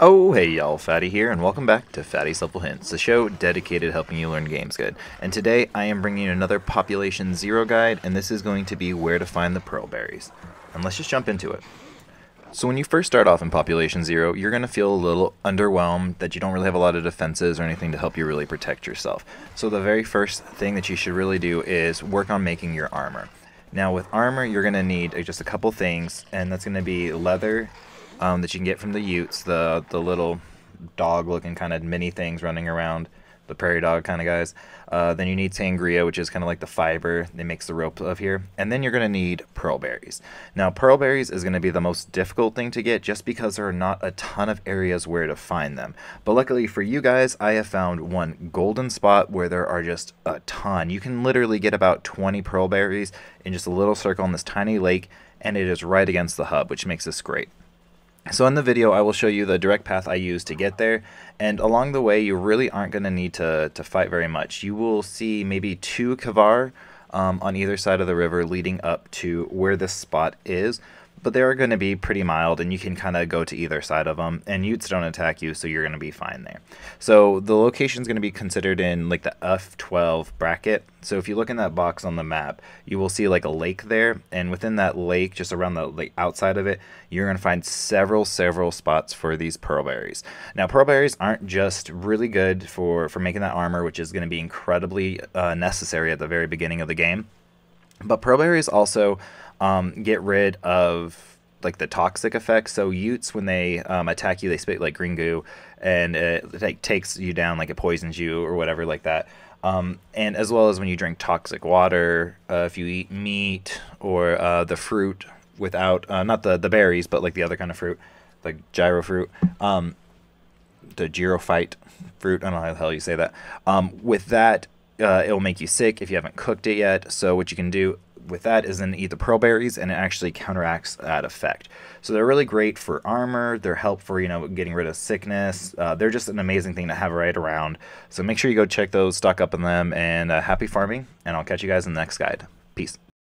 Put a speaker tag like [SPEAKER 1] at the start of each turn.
[SPEAKER 1] Oh, hey y'all, Fatty here, and welcome back to Fatty's Helpful Hints, the show dedicated to helping you learn games good. And today I am bringing you another Population Zero guide, and this is going to be where to find the pearl berries. And let's just jump into it. So when you first start off in Population Zero, you're going to feel a little underwhelmed that you don't really have a lot of defenses or anything to help you really protect yourself. So the very first thing that you should really do is work on making your armor. Now with armor, you're going to need uh, just a couple things, and that's going to be leather um, that you can get from the Utes, the the little dog-looking kind of mini things running around, the prairie dog kind of guys. Uh, then you need sangria, which is kind of like the fiber that makes the rope of here. And then you're going to need pearl berries. Now, pearl berries is going to be the most difficult thing to get just because there are not a ton of areas where to find them. But luckily for you guys, I have found one golden spot where there are just a ton. You can literally get about 20 pearl berries in just a little circle in this tiny lake, and it is right against the hub, which makes this great. So in the video, I will show you the direct path I use to get there, and along the way, you really aren't going to need to, to fight very much. You will see maybe two Kvar um, on either side of the river leading up to where this spot is, but they are going to be pretty mild and you can kind of go to either side of them and Utes don't attack you so you're going to be fine there. So the location is going to be considered in like the F12 bracket. So if you look in that box on the map, you will see like a lake there and within that lake just around the like outside of it, you're going to find several several spots for these pearl berries. Now pearl berries aren't just really good for for making that armor which is going to be incredibly uh, necessary at the very beginning of the game. But pearl berries also um, get rid of like the toxic effects. So Utes, when they um, attack you, they spit like green goo, and it like takes you down, like it poisons you or whatever like that. Um, and as well as when you drink toxic water, uh, if you eat meat or uh, the fruit without uh, not the the berries, but like the other kind of fruit, like gyro fruit, um, the gyrophyte fruit. I don't know how the hell you say that. Um, with that, uh, it'll make you sick if you haven't cooked it yet. So what you can do with that is then eat the pearl berries and it actually counteracts that effect. So they're really great for armor. They're help for, you know, getting rid of sickness. Uh, they're just an amazing thing to have right around. So make sure you go check those, stock up on them, and uh, happy farming. And I'll catch you guys in the next guide. Peace.